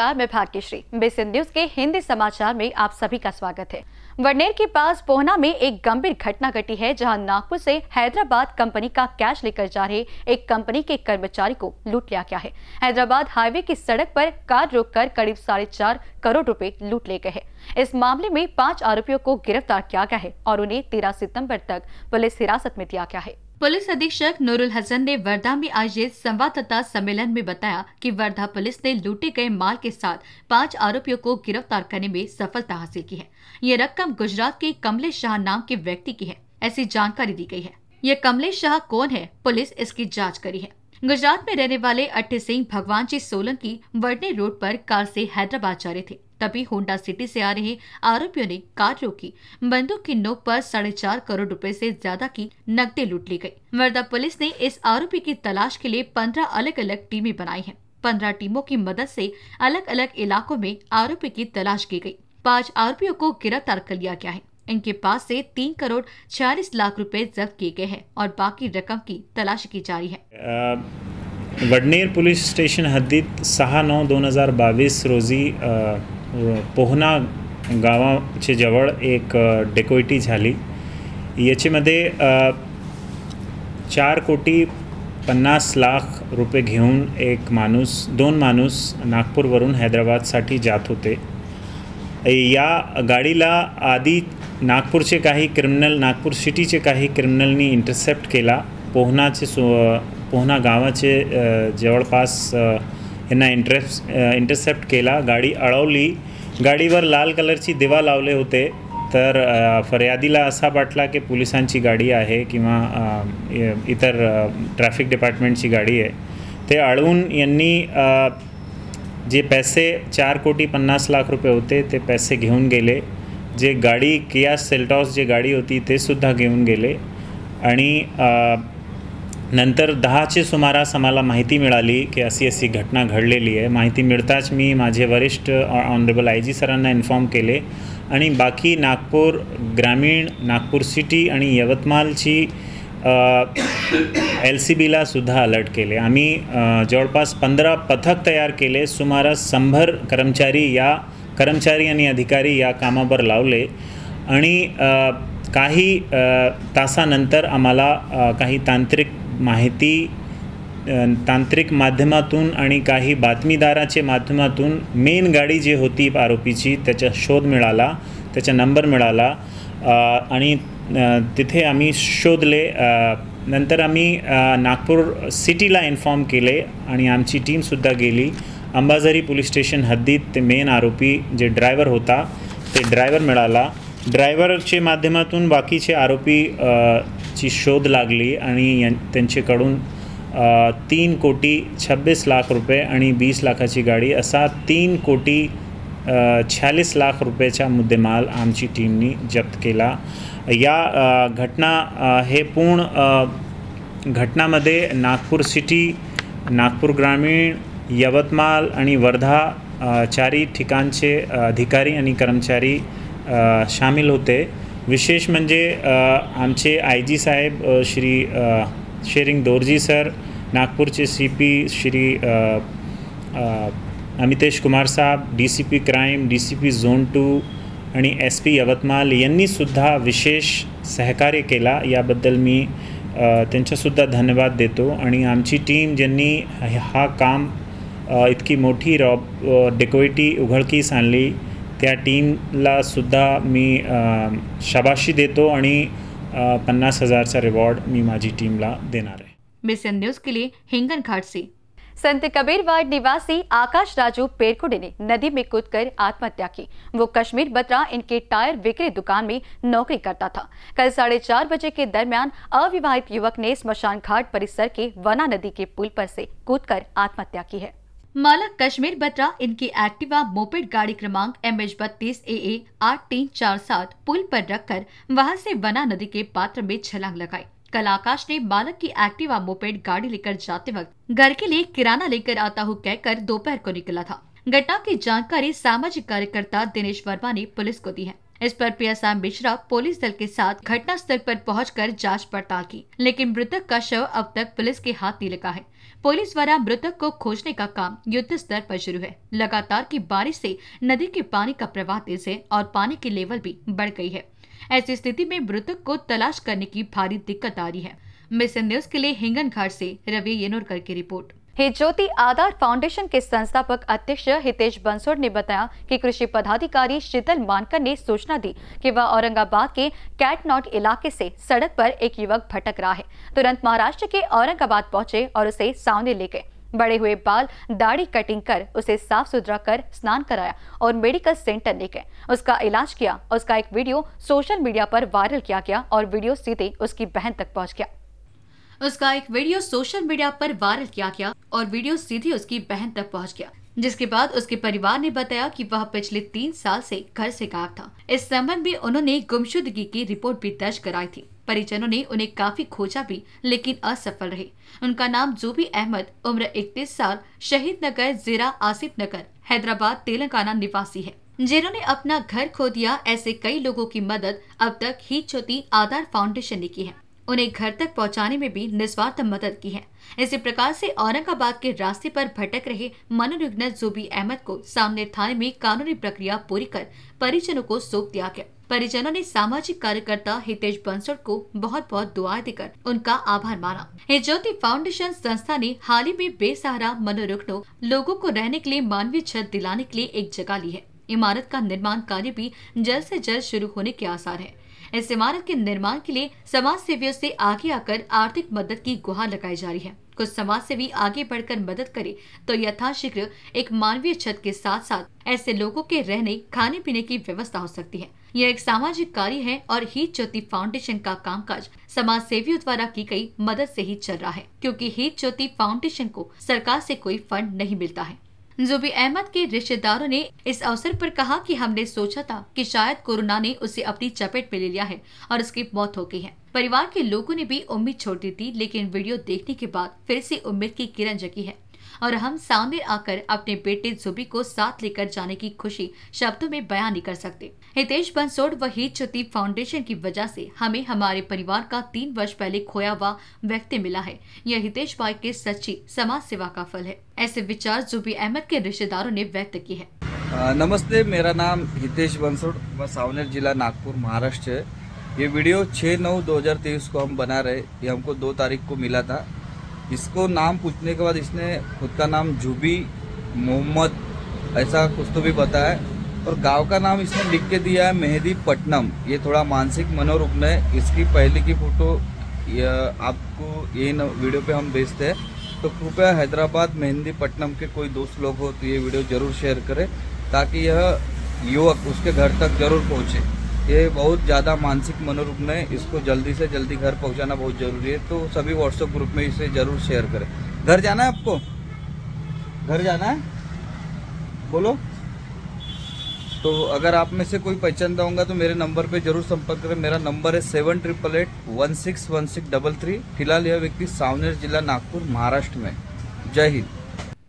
नमस्कार, मैं Bhagyashree. Basin news के हिंदी समाचार में आप सभी का स्वागत है। वरनेर के पास पोहना में एक गंभीर घटना घटी है, जहाँ नागपुर से हैदराबाद कंपनी का कैश लेकर जा रहे एक कंपनी के कर्मचारी को लूट लिया गया है। हैदराबाद हाईवे की सड़क पर कार रोककर करीब साढ़े चार करोड़ रुपए लूट ले गए इस मामले में पाँच आरोपियों को गिरफ़्तार किया गया है और उन्हें तेरह सितंबर तक पुलिस हिरासत में दिया गया है। पुलिस अधीक्षक नूरुल हसन ने वर्धा में आयोजित संवाददाता सम्मेलन में बताया कि वर्धा पुलिस ने लूटे गए माल के साथ पाँच आरोपियों को गिरफ़्तार करने में सफलता हासिल की है। ये रकम गुजरात के कमलेश शाह नाम के व्यक्ति की है। ऐसी जानकारी दी गई है। ये कमलेश शाह कौन है? पुलिस इसकी जाँच करी है। गुजरात में रहने वाले अट्टे सिंह भगवान जी सोलंकी वर्डे रोड पर कार से हैदराबाद जा रहे थे। तभी होंडा सिटी से आ रहे आरोपियों ने कार रोकी। बंदूक की नोक पर साढ़े चार करोड़ रुपए से ज़्यादा की नकदी लूट ली गई। वर्धा पुलिस ने इस आरोपी की तलाश के लिए पंद्रह अलग अलग टीमें बनाई हैं। पंद्रह टीमों की मदद से अलग अलग इलाकों में आरोपी की तलाश की गई। पाँच आरोपियों को गिरफ़्तार कर लिया गया है। इनके पास से तीन करोड़ छियालीस लाख रुपए जब्त किए गए हैं और बाकी रकम की तलाश की जा रही है। वडनेर पुलिस स्टेशन हद्दीत सहा नौ दोन हज़ार बावीस रोजी पोहना गावाचे जवळ एक डेकोइटी झाली। याच्यामध्ये चार कोटी पन्नास लाख रुपये घेऊन एक माणूस, दोन माणूस नागपूरवरून हैदराबादसाठी जात होते। या गाडीला आधी नागपूरचे काही क्रिमिनल नागपूर सिटीचे काही क्रिमिनलनी इंटरसेप्ट केला. पोहनाचे सो पोहना गावाचे जवळपास यांना इंटरेस इंटरसेप्ट केला. गाडी अडवली. गाडीवर लाल कलरची दिवा लावले होते. तर फर्यादीला असा वाटला की पोलिसांची गाडी आहे किंवा इतर ट्रॅफिक डिपार्टमेंटची गाडी आहे. ते अडवून यांनी जे पैसे चार कोटी पन्नास लाख रुपये होते ते पैसे घेऊन गेले. जे गाडी किया सेल्टॉस जे गाडी होती ते सुद्धा घेऊन गेले. आणि नंतर दहाचे सुमारास आम्हाला माहिती मिळाली की अशी अशी घटना घडलेली आहे. माहिती मिळताच मी माझे वरिष्ठ ऑनरेबल आय जी सरांना इन्फॉर्म केले. आणि बाकी नागपूर ग्रामीण नागपूर सिटी आणि यवतमाळची एल सी बीला सुद्धा अलर्ट केले. आम्ही जवळपास पंधरा पथक तयार केले. सुमारास शंभर कर्मचारी या कर्मचारी आणि अधिकारी या कामावर लावले आणि काही तासानंतर आम्हाला काही तांत्रिक माहिती तांत्रिक माध्यमातून आणि काही बातमीदाराच्या माध्यमातून मेन गाडी जी होती आरोपीची त्याचा शोध मिळाला त्याचा नंबर मिळाला आणि तिथे आम्ही शोधले नंतर आम्ही नागपूर सिटीला इन्फॉर्म केले आणि आमची टीमसुद्धा गेली. अंबाझरी पोलीस स्टेशन हद्दीत ते मेन आरोपी जे ड्रायव्हर होता ते ड्रायव्हर मिळाला. ड्रायव्हरचे माध्यमातून बाकीचे आरोपी ची शोध लागली आणि त्यांच्याकडून तीन कोटी छब्बीस लाख रुपये आणि वीस लाखाची गाडी असा तीन कोटी छ्यालीस लाख रुपयाचा मुद्देमाल आमची टीमनी जप्त केला. या घटना हे पूर्ण घटनामध्ये नागपूर सिटी नागपूर ग्रामीण यवतमाळ आणि वर्धा चारी ठिकाणचे अधिकारी आणि कर्मचारी सामील होते. विशेष म्हणजे आमचे आय जी साहेब श्री शेरिंग दोरजी सर नागपूरचे सी पी श्री अमितेश कुमार साहेब D C P crime D C P zone two आणि एस पी यवतमाळ यांनीसुद्धा विशेष सहकार्य केला. याबद्दल मी त्यांच्यासुद्धा धन्यवाद देतो. आणि आमची टीम ज्यांनी हा काम इतकी मोठी रॉब डेकोइटी उघडकीस आणली त्या टीमला सुद्धा मी शाबाशी देतो आणि पन्नास हजारचा रिवॉर्ड मी माझी टीमला देणार आहे. मिशन न्यूज़ के लिए हिंगन घाट से संत कबीर वार्ड निवासी आकाश राजू पेरकुडे ने नदी में कूदकर आत्महत्या की। वो कश्मीर बत्रा इनके टायर विक्री दुकान में नौकरी करता था। कल साढ़े चार बजे के दरमियान अविवाहित युवक ने स्मशान घाट परिसर के वना नदी के पुल पर से कूदकर आत्महत्या की है। मालक कश्मीर बत्रा, इनकी एक्टिवा मोपेड गाड़ी क्रमांक एम एच बत्तीस ए ए आठ तीन चार सात पुल पर रखकर वहाँ से वना नदी के पात्र में छलांग लगाई। कल आकाश ने मालक की एक्टिवा मोपेड गाड़ी लेकर जाते वक्त घर के लिए किराना लेकर आता हूँ कहकर दोपहर को निकला था। घटना की जानकारी सामाजिक कार्यकर्ता दिनेश वर्मा ने पुलिस को दी है। इस पर पीएसआई मिश्रा पुलिस दल के साथ घटना स्थल पर पहुंचकर जाँच पड़ताल की, लेकिन मृतक का शव अब तक पुलिस के हाथ नहीं लगा है। पुलिस द्वारा मृतक को खोजने का काम युद्ध स्तर पर शुरू है। लगातार की बारिश से नदी के पानी का प्रवाह तेज है और पानी की लेवल भी बढ़ गई है। ऐसी स्थिति में मृतक को तलाश करने की भारी दिक्कत आ रही है। मिशन न्यूज़ के लिए हिंगन घाट ऐसी रवि येनोरकर की रिपोर्ट। ज्योति आधार फाउंडेशन के संस्थापक अध्यक्ष हितेश बंसोड़ ने बताया कि कृषि पदाधिकारी शीतल मानकर ने सूचना दी कि वह औरंगाबाद के कैट नॉट इलाके से सड़क पर एक युवक भटक रहा है। तुरंत महाराष्ट्र के औरंगाबाद पहुँचे और उसे सामने ले गए। बड़े हुए बाल दाढ़ी कटिंग कर उसे साफ़ सुथरा कर स्नान कराया और मेडिकल सेंटर ले गए। उसका इलाज किया, उसका एक वीडियो सोशल मीडिया पर वायरल किया गया और वीडियो सीधे उसकी बहन तक पहुँच गया। उसका एक वीडियो सोशल मीडिया पर वायरल किया गया और वीडियो सीधे उसकी बहन तक पहुँच गया, जिसके बाद उसके परिवार ने बताया कि वह पिछले तीन साल से घर से गायब था। इस संबंध में उन्होंने गुमशुदगी की रिपोर्ट भी दर्ज कराई थी। परिजनों ने उन्हें काफ़ी खोजा भी, लेकिन असफल रहे। उनका नाम जूबी अहमद, उम्र इकतीस साल, शहीद नगर जिला आसिफ नगर, हैदराबाद, तेलंगाना निवासी है। जिन्होंने अपना घर खो दिया, ऐसे कई लोगों की मदद अब तक ही चौथी आधार फाउंडेशन ने की है। उन्हें घर तक पहुँचाने में भी निस्वार्थ मदद की है। इसी प्रकार से औरंगाबाद के रास्ते पर भटक रहे मनोरुग्न जुबी अहमद को सामने थाने में कानूनी प्रक्रिया पूरी कर परिजनों को सौंप दिया गया। परिजनों ने सामाजिक कार्यकर्ता हितेश बंसड़ को बहुत बहुत दुआएँ देकर उनका आभार माना। हिज्योति फाउंडेशन संस्था ने हाल ही में बेसहारा मनोरुग्नों लोगों को रहने के लिए मानवीय छत दिलाने के लिए एक जगह ली है। इमारत का निर्माण कार्य भी जल्द से जल्द शुरू होने के आसार है। इस इमारत के निर्माण के लिए समाज सेवियों से आगे आकर आर्थिक मदद की गुहार लगाई जा रही है। कुछ समाज सेवी आगे बढ़कर मदद करे तो यथाशीघ्र एक मानवीय छत के साथ साथ ऐसे लोगों के रहने खाने पीने की व्यवस्था हो सकती है। यह एक सामाजिक कार्य है और हीत ज्योति फाउंडेशन का कामकाज समाज सेवियों द्वारा की गई मदद से ही चल रहा है, क्योंकि हीत ज्योति फाउंडेशन को सरकार से कोई फंड नहीं मिलता है। जुबी अहमद के रिश्तेदारों ने इस अवसर पर कहा कि हमने सोचा था कि शायद कोरोना ने उसे अपनी चपेट में ले लिया है और उसकी मौत हो गई है। परिवार के लोगों ने भी उम्मीद छोड़ दी थी, लेकिन वीडियो देखने के बाद फिर से उम्मीद की किरण जगी है। और हम सामने आकर अपने बेटे जुबी को साथ लेकर जाने की खुशी शब्दों में बयान नहीं कर सकते। हितेश बंसोड़ व हित चुती फाउंडेशन की वजह से हमें हमारे परिवार का तीन वर्ष पहले खोया हुआ व्यक्ति मिला है। यह हितेश भाई के सच्ची समाज सेवा का फल है। ऐसे विचार जुबी अहमद के रिश्तेदारों ने व्यक्त किए हैं। नमस्ते, मेरा नाम हितेश बंसोड़ व सावनेर जिला नागपुर, महाराष्ट्र है। ये वीडियो 6 नौ 2023 को हम बना रहे। ये हमको दो तारीख को मिला था। इसको नाम पूछने के बाद इसने खुद का नाम जुबी मोहम्मद, ऐसा कुछ तो भी बताया और गाँव का नाम इसने लिख के दिया है मेहदी पटनम। ये थोड़ा मानसिक मनोरुग्न है। इसकी पहले की फ़ोटो आपको ये वीडियो पे हम भेजते हैं। तो कृपया हैदराबाद मेहंदी पटनम के कोई दोस्त लोग हो तो ये वीडियो ज़रूर शेयर करें, ताकि यह युवक उसके घर तक ज़रूर पहुँचे। ये बहुत ज़्यादा मानसिक मनोरुग्न है इसको जल्दी से जल्दी घर पहुंचाना बहुत ज़रूरी है तो सभी व्हाट्सएप ग्रुप में इसे ज़रूर शेयर करें। घर जाना है आपको? घर जाना है? बोलो। तो अगर आप में से कोई पहचानता होगा तो मेरे नंबर पे ज़रूर संपर्क करें। मेरा नंबर है seven triple eight one six one six double three फ़िलहाल यह व्यक्ति सावनेर जिला नागपुर, महाराष्ट्र में। जय हिंद।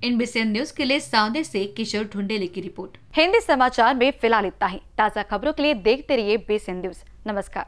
इनबीसीएन न्यूज़ के लिए सावदे से किशोर ढूंढेले की रिपोर्ट। हिंदी समाचार में फ़िलहाल इतना ही। ताज़ा खबरों के लिए देखते रहिए बीसी न्यूज़ नमस्कार।